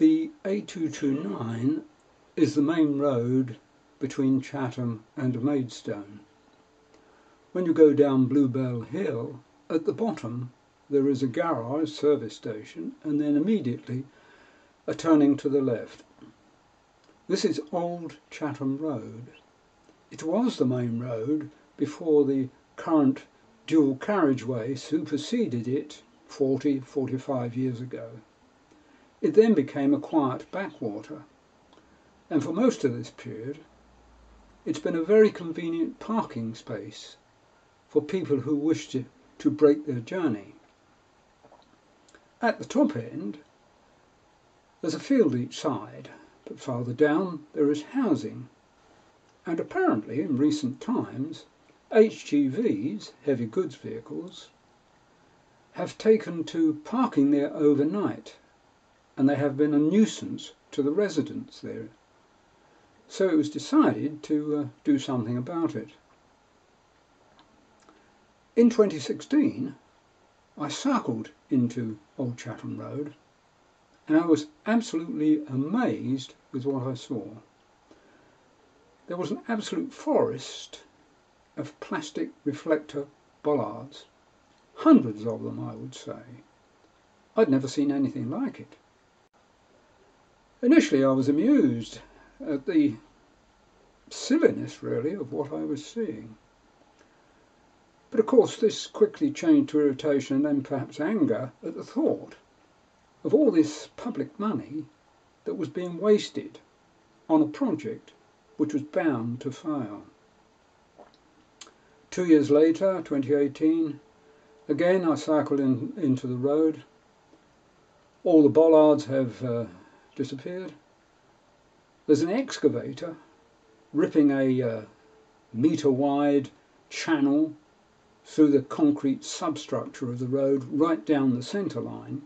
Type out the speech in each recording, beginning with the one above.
The A229 is the main road between Chatham and Maidstone. When you go down Bluebell Hill, at the bottom there is a garage service station and then immediately a turning to the left. This is Old Chatham Road. It was the main road before the current dual carriageway superseded it 40, 45 years ago. It then became a quiet backwater, and for most of this period, it's been a very convenient parking space for people who wish to, to break their journey. At the top end, there's a field each side, but farther down there is housing. And apparently, in recent times, HGVs, heavy goods vehicles, have taken to parking there overnight and they have been a nuisance to the residents there. So it was decided to uh, do something about it. In 2016, I cycled into Old Chatham Road and I was absolutely amazed with what I saw. There was an absolute forest of plastic reflector bollards, hundreds of them, I would say. I'd never seen anything like it. Initially, I was amused at the silliness, really, of what I was seeing. But of course, this quickly changed to irritation and then perhaps anger at the thought of all this public money that was being wasted on a project which was bound to fail. Two years later, 2018, again I cycled in, into the road. All the bollards have uh, disappeared. There's an excavator ripping a uh, metre wide channel through the concrete substructure of the road right down the centre line.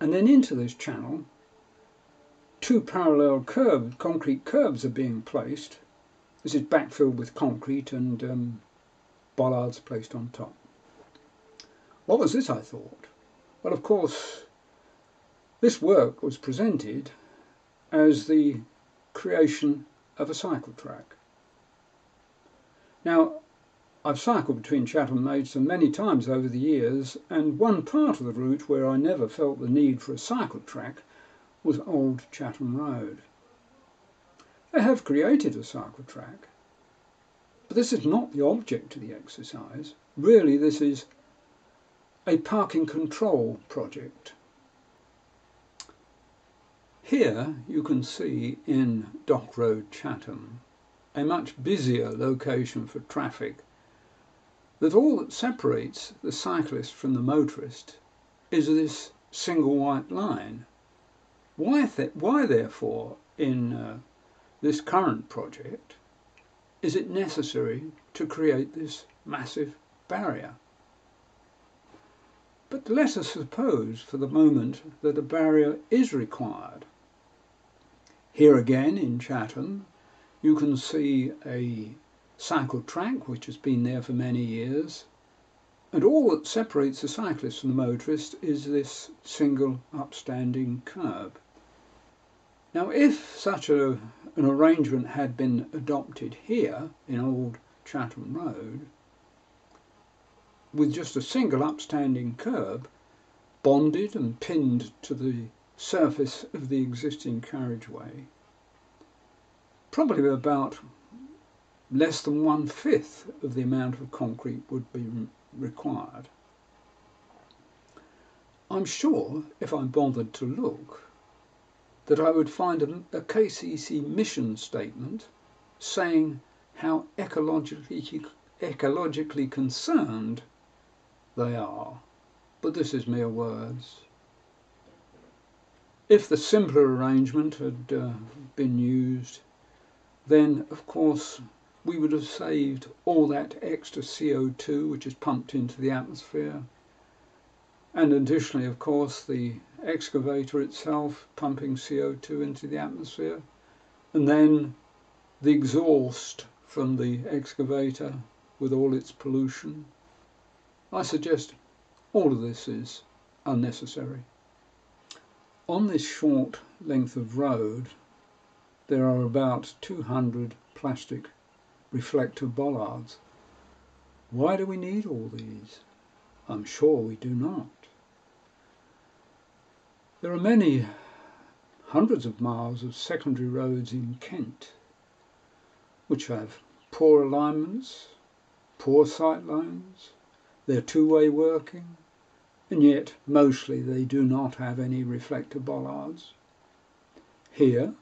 And then into this channel, two parallel curved concrete curbs are being placed. This is backfilled with concrete and um, bollards placed on top. What was this, I thought? Well, of course, this work was presented as the creation of a cycle track. Now, I've cycled between Chatham and Maidstone many times over the years, and one part of the route where I never felt the need for a cycle track was Old Chatham Road. They have created a cycle track, but this is not the object of the exercise. Really, this is a parking control project. Here you can see in Dock Road, Chatham, a much busier location for traffic, that all that separates the cyclist from the motorist is this single white line. Why, th- why therefore, in uh, this current project, is it necessary to create this massive barrier? But let us suppose for the moment that a barrier is required. Here again in Chatham, you can see a cycle track which has been there for many years. And all that separates the cyclist from the motorist is this single upstanding curb. Now, if such a, an arrangement had been adopted here in Old Chatham Road, with just a single upstanding curb, bonded and pinned to the surface of the existing carriageway. Probably about less than one fifth of the amount of concrete would be required. I'm sure if I bothered to look that I would find a, a KCC mission statement saying how ecologically, ecologically concerned they are. But this is mere words. If the simpler arrangement had uh, been used, then of course we would have saved all that extra CO2 which is pumped into the atmosphere. And additionally, of course, the excavator itself pumping CO2 into the atmosphere. And then the exhaust from the excavator with all its pollution. I suggest all of this is unnecessary. On this short length of road, there are about 200 plastic reflector bollards. Why do we need all these? I'm sure we do not. There are many hundreds of miles of secondary roads in Kent which have poor alignments, poor sight lines, they're two-way working, and yet mostly they do not have any reflector bollards. Here,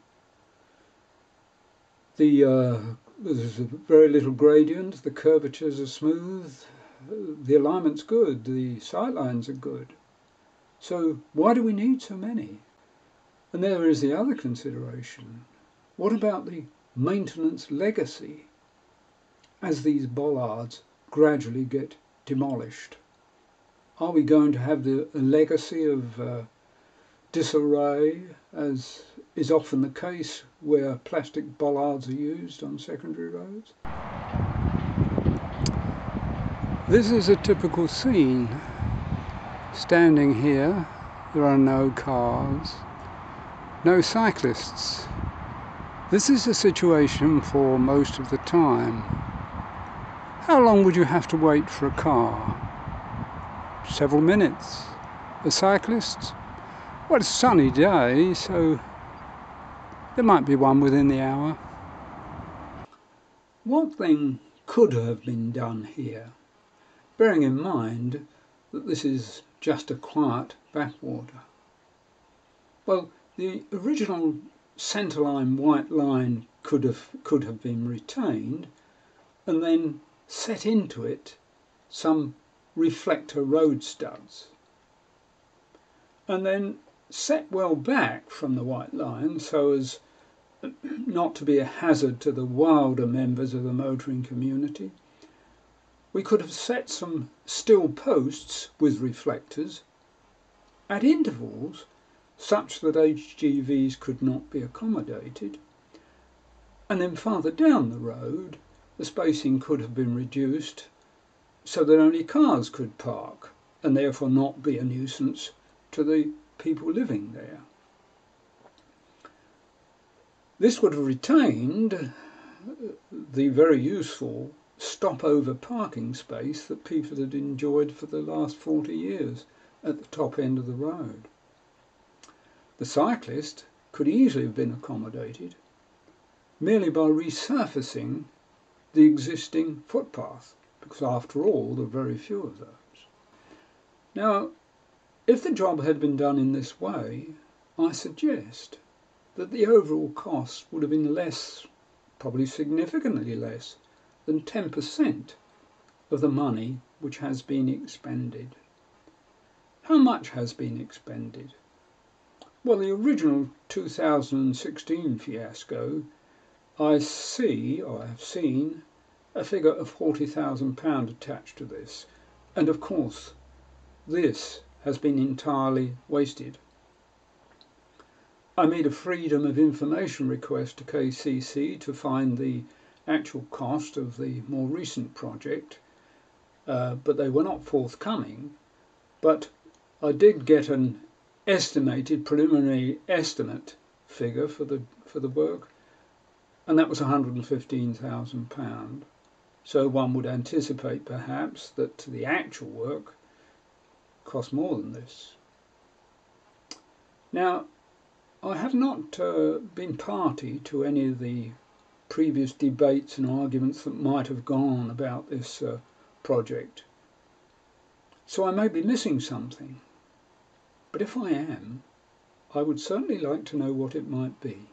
the uh, there's very little gradient, the curvatures are smooth, the alignment's good, the sight lines are good. So why do we need so many? And there is the other consideration. What about the maintenance legacy as these bollards gradually get demolished? Are we going to have the legacy of uh, disarray, as is often the case where plastic bollards are used on secondary roads? This is a typical scene. Standing here, there are no cars, no cyclists. This is the situation for most of the time. How long would you have to wait for a car? Several minutes. The cyclists, well, it's a sunny day, so there might be one within the hour. What then could have been done here, bearing in mind that this is just a quiet backwater? Well, the original centerline white line could have could have been retained and then set into it some reflector road studs. And then set well back from the white line so as not to be a hazard to the wilder members of the motoring community. We could have set some steel posts with reflectors at intervals such that HGVs could not be accommodated. And then farther down the road, the spacing could have been reduced so that only cars could park and therefore not be a nuisance to the people living there. This would have retained the very useful stopover parking space that people had enjoyed for the last 40 years at the top end of the road. The cyclist could easily have been accommodated merely by resurfacing the existing footpath because after all there are very few of those. Now, if the job had been done in this way, I suggest that the overall cost would have been less, probably significantly less, than 10% of the money which has been expended. How much has been expended? Well, the original 2016 fiasco, I see, or I have seen, a figure of £40,000 attached to this. And of course, this has been entirely wasted. I made a freedom of information request to KCC to find the actual cost of the more recent project, uh, but they were not forthcoming. But I did get an estimated preliminary estimate figure for the for the work, and that was 115,000 pound. So one would anticipate perhaps that the actual work cost more than this. Now, I have not uh, been party to any of the previous debates and arguments that might have gone about this uh, project. So I may be missing something. But if I am, I would certainly like to know what it might be.